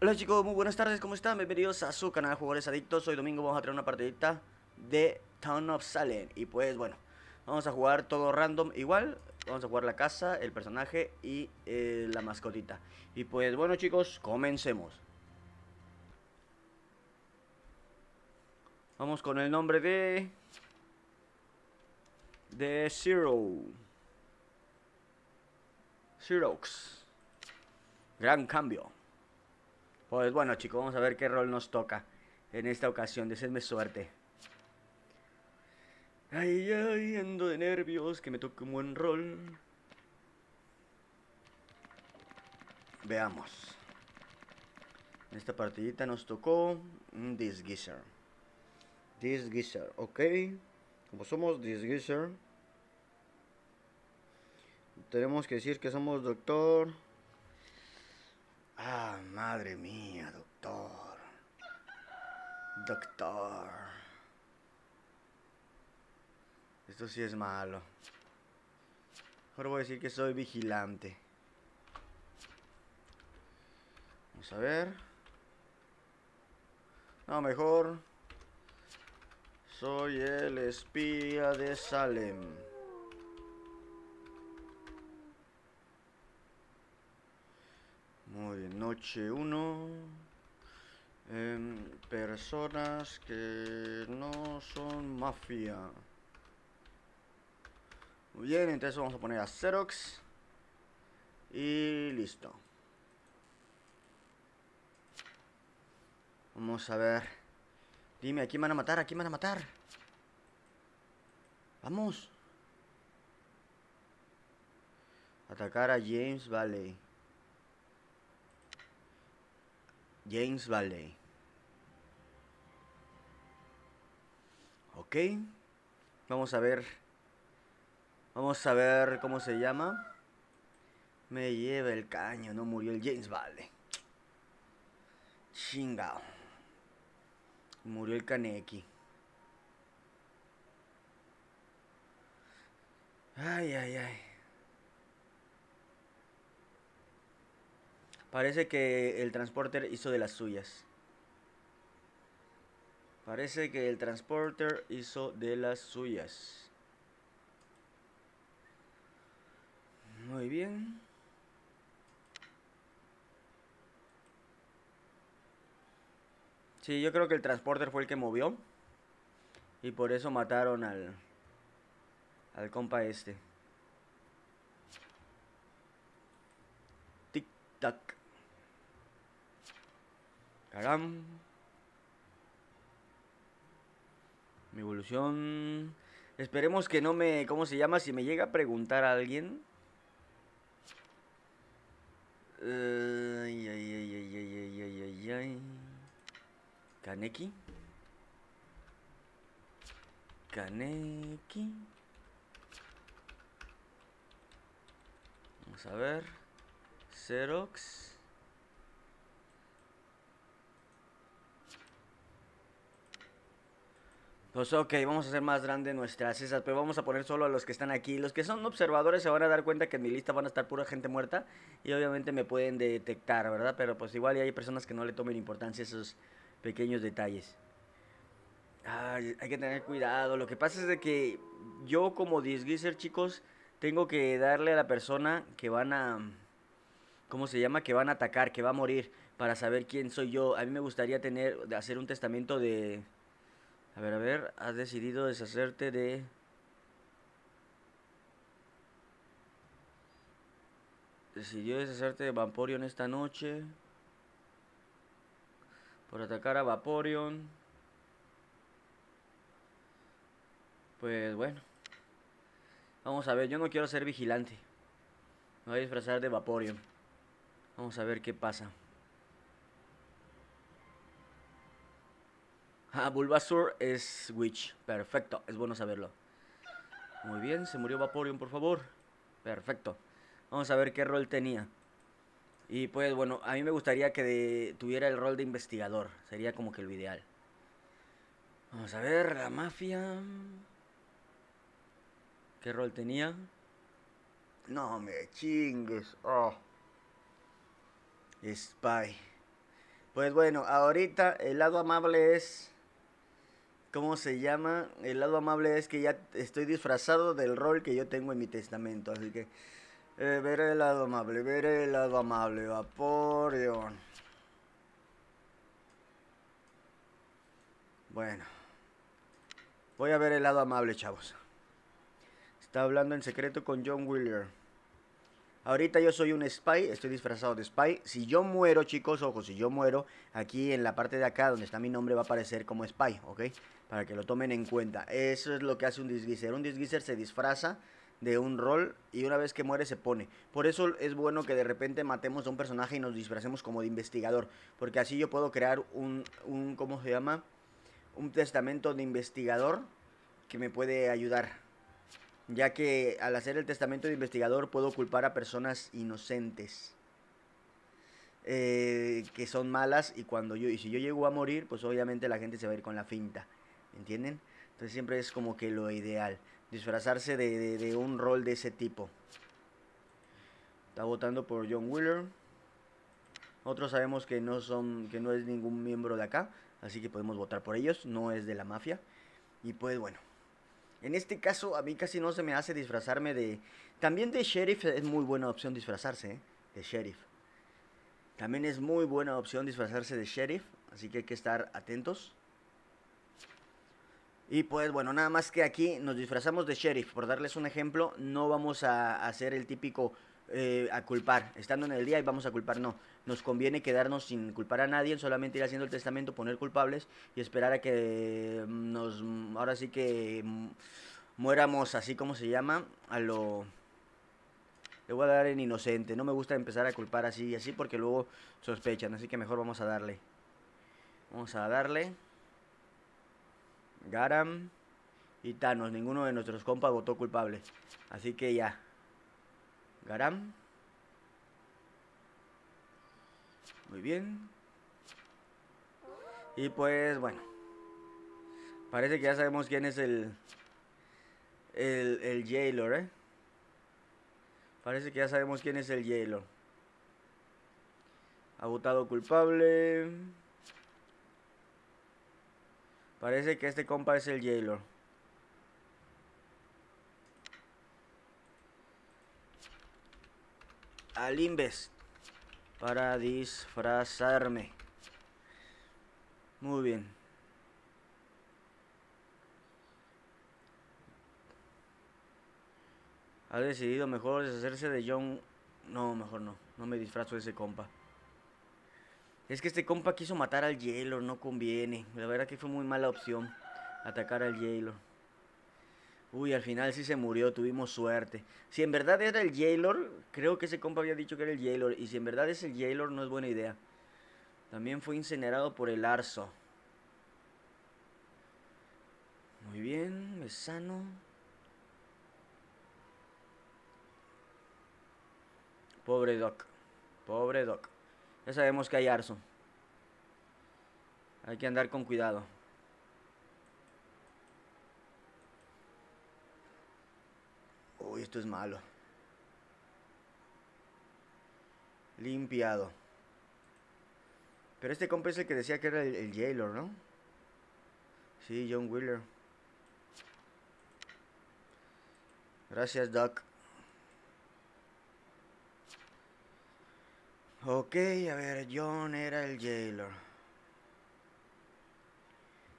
Hola chicos, muy buenas tardes, ¿cómo están? Bienvenidos a su canal Jugadores Adictos. Hoy domingo vamos a traer una partidita de Town of Salem. Y pues bueno, vamos a jugar todo random igual. Vamos a jugar la casa, el personaje y eh, la mascotita. Y pues bueno chicos, comencemos. Vamos con el nombre de... De Zero. Xerox. Gran cambio pues bueno chicos, vamos a ver qué rol nos toca en esta ocasión. Deseadme suerte. Ay, ay, ando de nervios, que me toque un buen rol. Veamos. En esta partidita nos tocó Disguiser. Disguiser, ok. Como somos Disguiser, tenemos que decir que somos doctor... Ah, madre mía, doctor. Doctor. Esto sí es malo. Ahora voy a decir que soy vigilante. Vamos a ver. No, mejor. Soy el espía de Salem. Muy bien, noche 1. Em, personas que no son mafia. Muy bien, entonces vamos a poner a Xerox. Y listo. Vamos a ver. Dime, ¿a quién van a matar? ¿A quién van a matar? Vamos. Atacar a James Valley. James Valley. Ok. Vamos a ver. Vamos a ver cómo se llama. Me lleva el caño, no murió el James Valley. Chingao. Murió el Kaneki. Ay, ay, ay. Parece que el transporter hizo de las suyas. Parece que el transporter hizo de las suyas. Muy bien. Sí, yo creo que el transporter fue el que movió. Y por eso mataron al... Al compa este. Tic Mi evolución... Esperemos que no me... ¿Cómo se llama? Si me llega a preguntar a alguien... Kaneki. Kaneki. Vamos a ver. Xerox. Pues ok, vamos a hacer más grande nuestras esas, pero vamos a poner solo a los que están aquí. Los que son observadores se van a dar cuenta que en mi lista van a estar pura gente muerta y obviamente me pueden detectar, ¿verdad? Pero pues igual hay personas que no le tomen importancia esos pequeños detalles. Ay, hay que tener cuidado. Lo que pasa es de que yo como disguiser, chicos, tengo que darle a la persona que van a... ¿Cómo se llama? Que van a atacar, que va a morir, para saber quién soy yo. A mí me gustaría tener, hacer un testamento de a ver, a ver, has decidido deshacerte de... Decidió deshacerte de Vaporeon esta noche. Por atacar a Vaporeon. Pues bueno. Vamos a ver, yo no quiero ser vigilante. Me voy a disfrazar de Vaporeon. Vamos a ver qué pasa. Ah, Bulbasaur es Witch. Perfecto, es bueno saberlo. Muy bien, se murió Vaporeon, por favor. Perfecto. Vamos a ver qué rol tenía. Y pues bueno, a mí me gustaría que tuviera el rol de investigador. Sería como que lo ideal. Vamos a ver, la mafia. ¿Qué rol tenía? No me chingues. Oh. Spy. Pues bueno, ahorita el lado amable es... ¿Cómo se llama? El lado amable es que ya estoy disfrazado del rol que yo tengo en mi testamento. Así que... Eh, veré el lado amable, veré el lado amable. Vaporeon. Bueno. Voy a ver el lado amable, chavos. Está hablando en secreto con John Wheeler. Ahorita yo soy un spy, estoy disfrazado de spy. Si yo muero, chicos, ojo, si yo muero, aquí en la parte de acá donde está mi nombre va a aparecer como spy, ¿ok? Para que lo tomen en cuenta. Eso es lo que hace un disguiser. Un disguiser se disfraza de un rol y una vez que muere se pone. Por eso es bueno que de repente matemos a un personaje y nos disfracemos como de investigador. Porque así yo puedo crear un, un ¿cómo se llama? Un testamento de investigador que me puede ayudar ya que al hacer el testamento de investigador puedo culpar a personas inocentes eh, que son malas y cuando yo y si yo llego a morir pues obviamente la gente se va a ir con la finta ¿entienden? entonces siempre es como que lo ideal disfrazarse de, de un rol de ese tipo está votando por John Wheeler otros sabemos que no son que no es ningún miembro de acá así que podemos votar por ellos no es de la mafia y pues bueno en este caso, a mí casi no se me hace disfrazarme de... También de sheriff es muy buena opción disfrazarse, ¿eh? De sheriff. También es muy buena opción disfrazarse de sheriff, así que hay que estar atentos. Y pues bueno, nada más que aquí nos disfrazamos de sheriff. Por darles un ejemplo, no vamos a hacer el típico eh, a culpar. Estando en el día y vamos a culpar, no. Nos conviene quedarnos sin culpar a nadie, solamente ir haciendo el testamento, poner culpables y esperar a que nos, ahora sí que muéramos así como se llama, a lo... Le voy a dar en inocente, no me gusta empezar a culpar así y así porque luego sospechan, así que mejor vamos a darle. Vamos a darle. Garam y Thanos, ninguno de nuestros compas votó culpable. Así que ya. Garam. Muy bien. Y pues bueno. Parece que ya sabemos quién es el... El, el Jailor, ¿eh? Parece que ya sabemos quién es el Jailor. Ha votado culpable. Parece que este compa es el Jailor. al Invest para disfrazarme. Muy bien. Ha decidido mejor deshacerse de John. No, mejor no. No me disfrazo de ese compa. Es que este compa quiso matar al Jailor, no conviene. La verdad que fue muy mala opción atacar al Jailor. Uy, al final sí se murió, tuvimos suerte. Si en verdad era el Jailor, creo que ese compa había dicho que era el Jailor. Y si en verdad es el Jailor, no es buena idea. También fue incinerado por el Arzo. Muy bien, es sano. Pobre Doc. Pobre Doc. Ya sabemos que hay Arzo. Hay que andar con cuidado. Uy, esto es malo. Limpiado. Pero este compa es el que decía que era el, el Jailor, ¿no? Sí, John Wheeler. Gracias, Doc. Ok, a ver, John era el Jailor.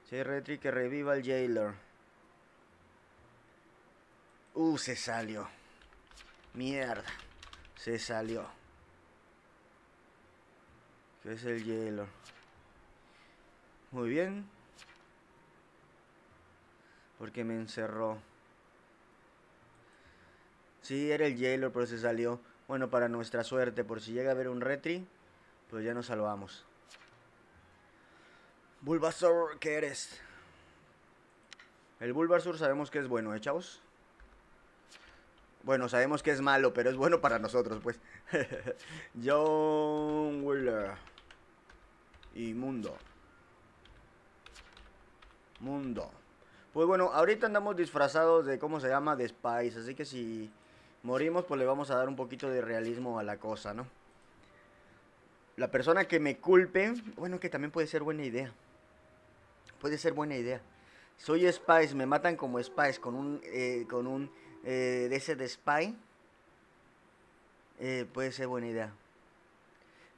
Sí, Retri que reviva el Jailor. Uh, se salió. Mierda. Se salió. ¿Qué es el hielo? Muy bien. Porque me encerró. Sí, era el hielo, pero se salió. Bueno, para nuestra suerte, por si llega a haber un retri, pues ya nos salvamos. Bulbasaur, ¿qué eres? El Bulbasaur sabemos que es bueno, ¿eh, chavos? Bueno, sabemos que es malo, pero es bueno para nosotros, pues. John Wheeler. Y Mundo. Mundo. Pues bueno, ahorita andamos disfrazados de, ¿cómo se llama? De Spice. Así que si morimos, pues le vamos a dar un poquito de realismo a la cosa, ¿no? La persona que me culpe, bueno, que también puede ser buena idea. Puede ser buena idea. Soy Spice, me matan como Spice con un, eh, con un eh, de ese de Spy. Eh, puede ser buena idea.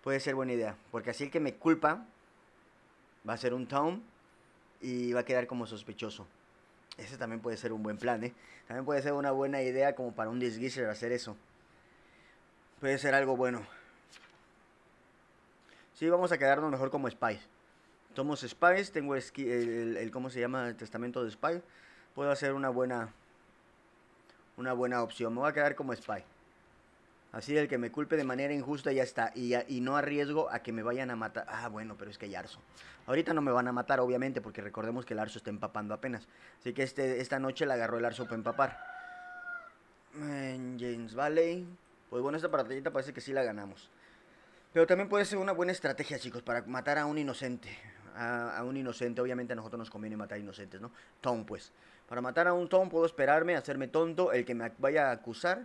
Puede ser buena idea. Porque así el que me culpa va a ser un Tom y va a quedar como sospechoso. Ese también puede ser un buen plan, ¿eh? También puede ser una buena idea como para un disguiser hacer eso. Puede ser algo bueno. Sí, vamos a quedarnos mejor como Spice. Somos Spice, tengo el, el, ¿cómo se llama? El testamento de Spy. Puedo hacer una buena una buena opción. Me voy a quedar como Spy. Así el que me culpe de manera injusta ya está. Y, y no arriesgo a que me vayan a matar. Ah, bueno, pero es que hay Arso. Ahorita no me van a matar, obviamente, porque recordemos que el Arso está empapando apenas. Así que este, esta noche la agarró el Arso para empapar. En James Valley. Pues bueno, esta partidita parece que sí la ganamos. Pero también puede ser una buena estrategia, chicos, para matar a un inocente. A, a un inocente, obviamente a nosotros nos conviene matar inocentes, ¿no? Tom, pues. Para matar a un Tom puedo esperarme, hacerme tonto, el que me vaya a acusar.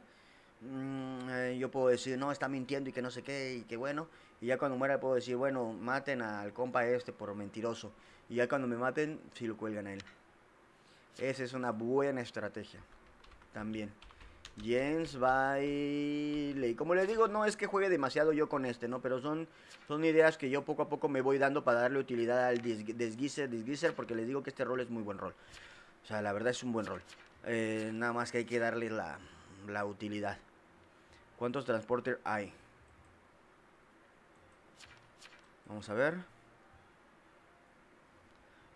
Mmm, eh, yo puedo decir, no, está mintiendo y que no sé qué, y que bueno. Y ya cuando muera puedo decir, bueno, maten al compa este por mentiroso. Y ya cuando me maten, sí lo cuelgan a él. Esa es una buena estrategia. También. Jens Bailey. Como les digo, no es que juegue demasiado yo con este, ¿no? Pero son, son ideas que yo poco a poco me voy dando para darle utilidad al desguiser, desguiser, porque les digo que este rol es muy buen rol. O sea, la verdad es un buen rol. Eh, nada más que hay que darle la, la utilidad. ¿Cuántos transporter hay? Vamos a ver.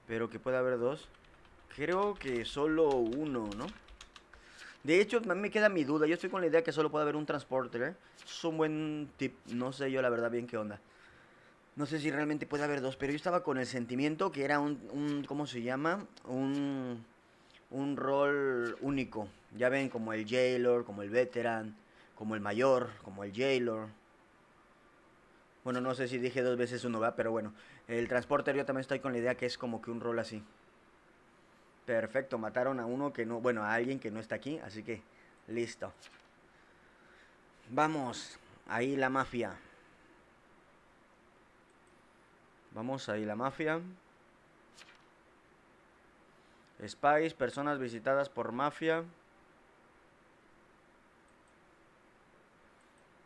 Pero que pueda haber dos. Creo que solo uno, ¿no? De hecho, me queda mi duda. Yo estoy con la idea que solo puede haber un transporter. ¿eh? Es un buen tip. No sé yo la verdad bien qué onda. No sé si realmente puede haber dos. Pero yo estaba con el sentimiento que era un, un ¿cómo se llama? Un un rol único. Ya ven, como el Jailor, como el Veteran, como el Mayor, como el Jailor. Bueno, no sé si dije dos veces uno, va, pero bueno. El Transporter yo también estoy con la idea que es como que un rol así. Perfecto, mataron a uno que no, bueno, a alguien que no está aquí, así que listo. Vamos, ahí la mafia. Vamos, ahí la mafia. Spies, personas visitadas por mafia.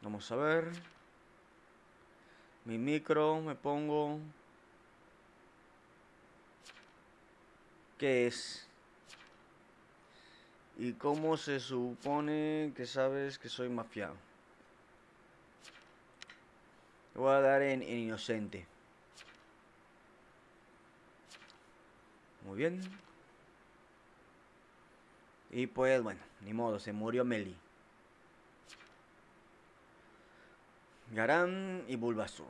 Vamos a ver. Mi micro, me pongo. ¿Qué es? ¿Y cómo se supone que sabes que soy mafia? voy a dar en, en inocente. Muy bien. Y pues bueno, ni modo, se murió Meli. Garam y Bulbasaur.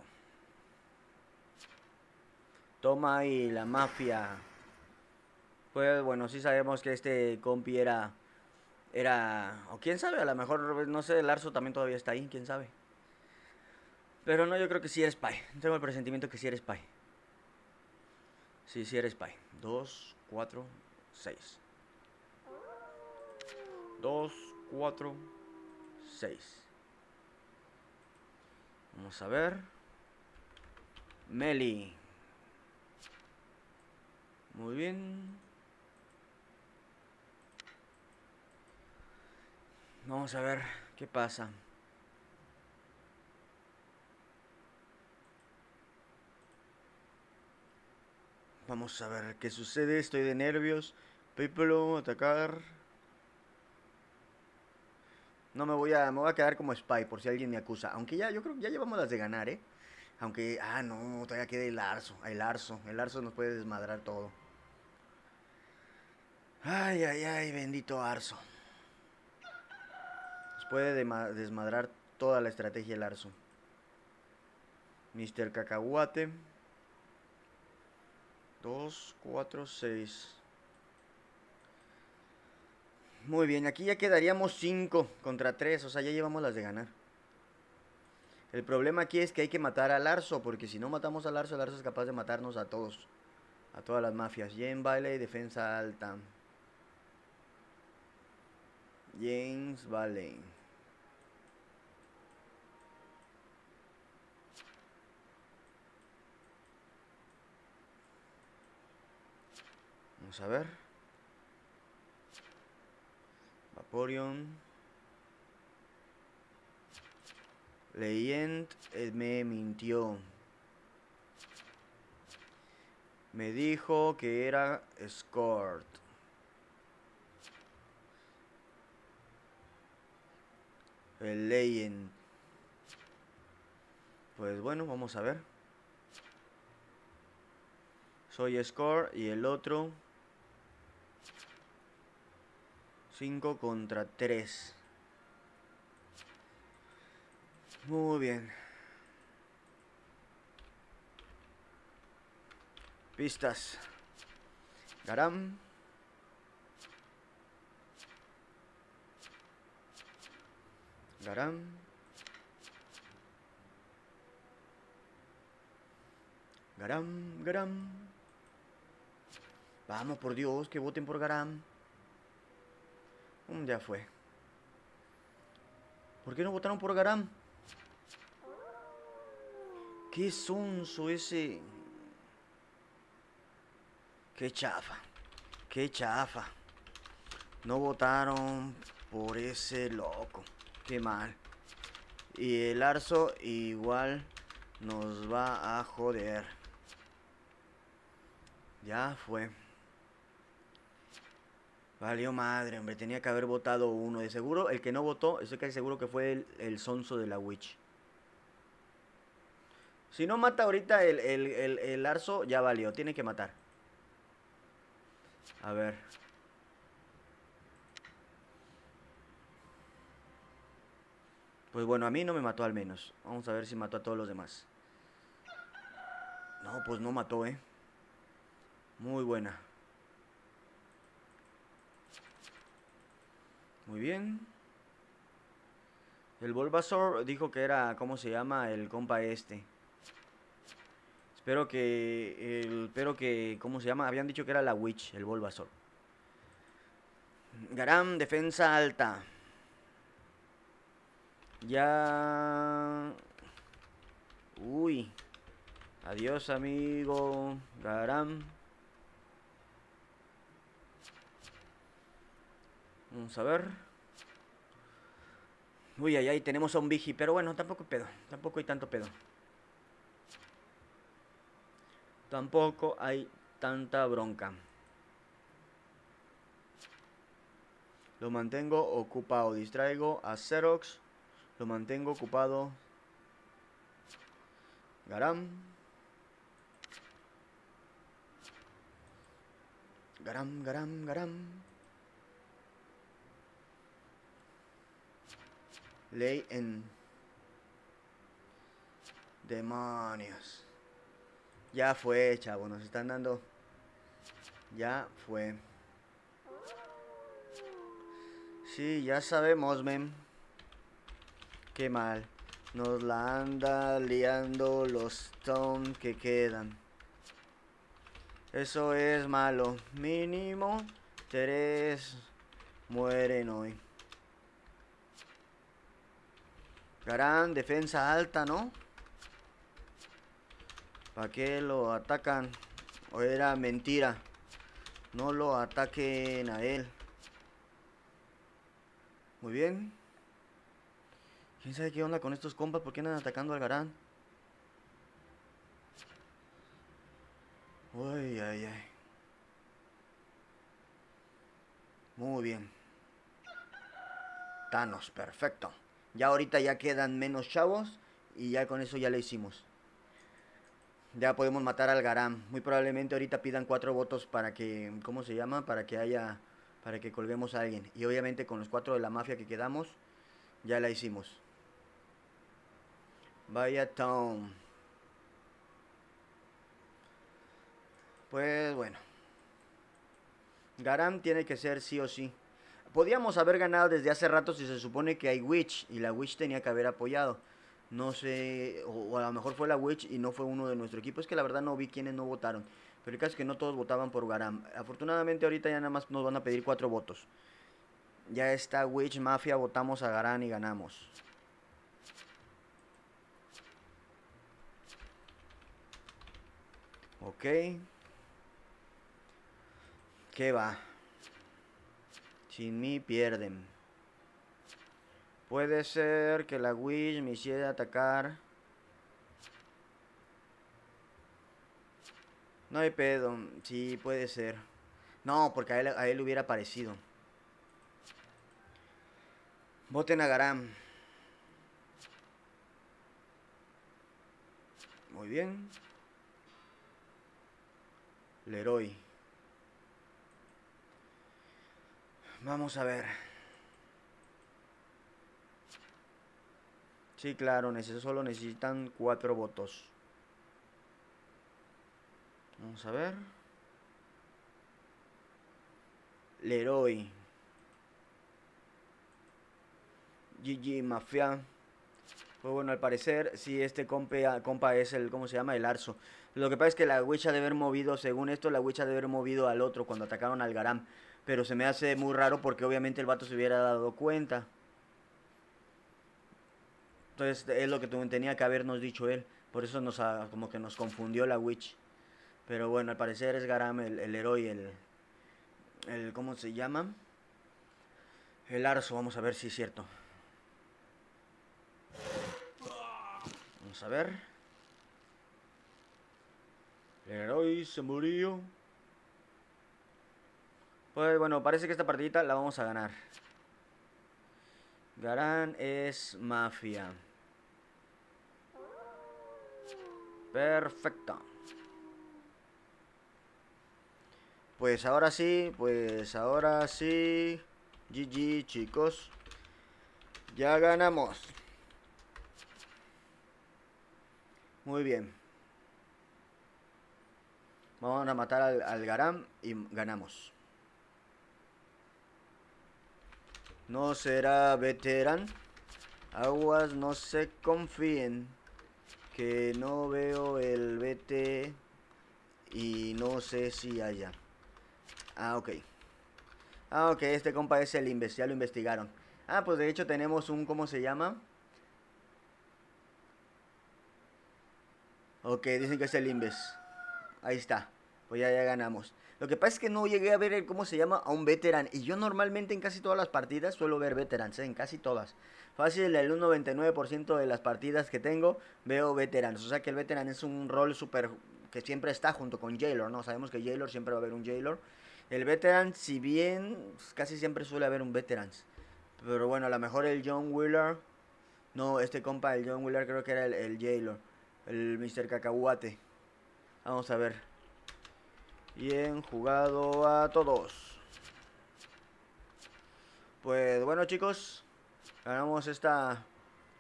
Toma y la mafia. Pues bueno, sí sabemos que este compi era. Era. O quién sabe, a lo mejor, no sé, el Arso también todavía está ahí, quién sabe. Pero no, yo creo que sí eres Spy. Tengo el presentimiento que sí eres Spy. Sí, sí eres Spy. Dos, cuatro, seis. 2, 4, 6. Vamos a ver. Meli. Muy bien. Vamos a ver qué pasa. Vamos a ver qué sucede. Estoy de nervios. People, atacar. No me voy a, me voy a quedar como spy por si alguien me acusa. Aunque ya, yo creo que ya llevamos las de ganar, ¿eh? Aunque, ah, no, todavía queda el arzo, el arzo. El arzo nos puede desmadrar todo. Ay, ay, ay, bendito arzo. Nos puede desmadrar toda la estrategia el arzo. Mr. Cacahuate. 2, 4, 6. Muy bien, aquí ya quedaríamos 5 contra 3, o sea, ya llevamos las de ganar. El problema aquí es que hay que matar al Arzo, porque si no matamos al Arzo, el Arzo es capaz de matarnos a todos. A todas las mafias. Jen Bailey, defensa alta. James Bailey. Vamos a ver. Vaporeon. Legend me mintió. Me dijo que era Escort. El Legend. Pues bueno, vamos a ver. Soy Score y el otro 5 contra 3. Muy bien. Pistas. Garam. Garam. Garam, Garam. Vamos, por Dios, que voten por Garam. Mm, ya fue. ¿Por qué no votaron por Garam? ¿Qué sonso ese? Qué chafa. Qué chafa. No votaron por ese loco. Qué mal. Y el Arzo igual nos va a joder. Ya fue. Valió madre, hombre. Tenía que haber votado uno. De seguro, el que no votó, estoy casi seguro que fue el, el sonso de la Witch. Si no mata ahorita el, el, el, el Arzo, ya valió. Tiene que matar. A ver. Pues bueno, a mí no me mató al menos. Vamos a ver si mató a todos los demás. No, pues no mató, ¿eh? Muy buena. Muy bien. El Bulbasaur dijo que era, ¿cómo se llama? El compa este. Espero que, el, espero que, ¿cómo se llama? Habían dicho que era la Witch, el Bulbasaur. Garam, defensa alta. Ya... Uy. Adiós, amigo. Garam. Vamos a ver. Uy, ahí, ahí tenemos a un Vigi, pero bueno, tampoco hay pedo. Tampoco hay tanto pedo. Tampoco hay tanta bronca. Lo mantengo ocupado. Distraigo a Xerox. Lo mantengo ocupado. Garam. Garam, garam, garam. Ley en... Demonios. Ya fue, chavo. Nos están dando... Ya fue. Sí, ya sabemos, men. Qué mal. Nos la anda liando los Stone que quedan. Eso es malo. Mínimo tres mueren hoy. Garán, defensa alta, ¿no? ¿Para qué lo atacan? ¿O era mentira? No lo ataquen a él. Muy bien. ¿Quién sabe qué onda con estos compas? ¿Por qué andan atacando al Garán? Uy, ay, ay. Muy bien. Thanos, perfecto. Ya ahorita ya quedan menos chavos y ya con eso ya le hicimos. Ya podemos matar al Garam. Muy probablemente ahorita pidan cuatro votos para que, ¿cómo se llama? Para que haya, para que colguemos a alguien. Y obviamente con los cuatro de la mafia que quedamos, ya la hicimos. Vaya Tom. Pues bueno. Garam tiene que ser sí o sí. Podíamos haber ganado desde hace rato si se supone que hay Witch y la Witch tenía que haber apoyado. No sé, o, a lo mejor fue la Witch y no fue uno de nuestro equipo. Es que la verdad no vi quiénes no votaron. Pero el caso es que no todos votaban por Garam. Afortunadamente ahorita ya nada más nos van a pedir cuatro votos. Ya está Witch Mafia, votamos a Garam y ganamos. Ok. ¿Qué va? Sin mí pierden. Puede ser que la Wish me hiciera atacar. No hay pedo. Sí, puede ser. No, porque a él, a él hubiera parecido. Voten a Garam. Muy bien. Leroy. Vamos a ver. Sí, claro, solo necesitan cuatro votos. Vamos a ver. Leroy. GG Mafia. Pues bueno, al parecer, sí, este compa, compa es el, ¿cómo se llama? El Arso. Lo que pasa es que la Witch ha de haber movido, según esto, la Witch ha de haber movido al otro cuando atacaron al Garam. Pero se me hace muy raro porque obviamente el vato se hubiera dado cuenta. Entonces es lo que tenía que habernos dicho él. Por eso nos como que nos confundió la Witch. Pero bueno, al parecer es Garam el, el héroe, el, el... ¿Cómo se llama? El Arso, vamos a ver si es cierto. Vamos a ver. El héroe se murió. Pues bueno, parece que esta partidita la vamos a ganar. Garán es mafia. Perfecto. Pues ahora sí, pues ahora sí. GG chicos. Ya ganamos. Muy bien. Vamos a matar al, al Garam y ganamos. No será veterán. Aguas, no se confíen. Que no veo el BT y no sé si haya. Ah, ok. Ah, ok, este compa es el Inves, ya lo investigaron. Ah, pues de hecho tenemos un, ¿cómo se llama? Ok, dicen que es el Inves. Ahí está. Pues ya, ya ganamos. Lo que pasa es que no llegué a ver el, cómo se llama a un veteran. Y yo normalmente en casi todas las partidas suelo ver veterans, ¿eh? en casi todas. Fácil, el 99% de las partidas que tengo veo veterans. O sea que el veteran es un rol súper que siempre está junto con Jailor, ¿no? Sabemos que Jailor siempre va a haber un Jailor. El veteran, si bien pues, casi siempre suele haber un veterans. Pero bueno, a lo mejor el John Wheeler. No, este compa, el John Wheeler creo que era el, el Jailor. El Mr. Cacahuate. Vamos a ver. Bien jugado a todos. Pues bueno chicos, ganamos esta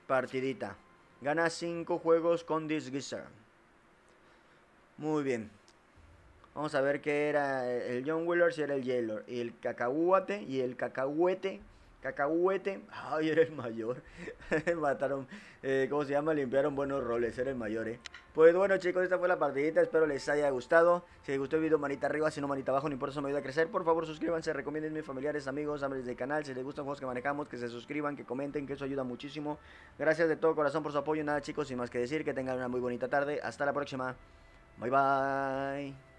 partidita. Gana 5 juegos con Disguiser. Muy bien. Vamos a ver qué era el John Wheeler, si era el Jailor. Y el cacahuate y el cacahuete Cacahuete, ay, era el mayor. Mataron, eh, ¿cómo se llama? Limpiaron buenos roles, era el mayor, eh. Pues bueno, chicos, esta fue la partidita. Espero les haya gustado. Si les gustó el video, manita arriba. Si no, manita abajo, no importa, eso me ayuda a crecer. Por favor, suscríbanse, recomienden mis familiares, amigos, hombres del canal. Si les gustan juegos que manejamos, que se suscriban, que comenten, que eso ayuda muchísimo. Gracias de todo corazón por su apoyo. Nada, chicos, sin más que decir, que tengan una muy bonita tarde. Hasta la próxima. Bye bye.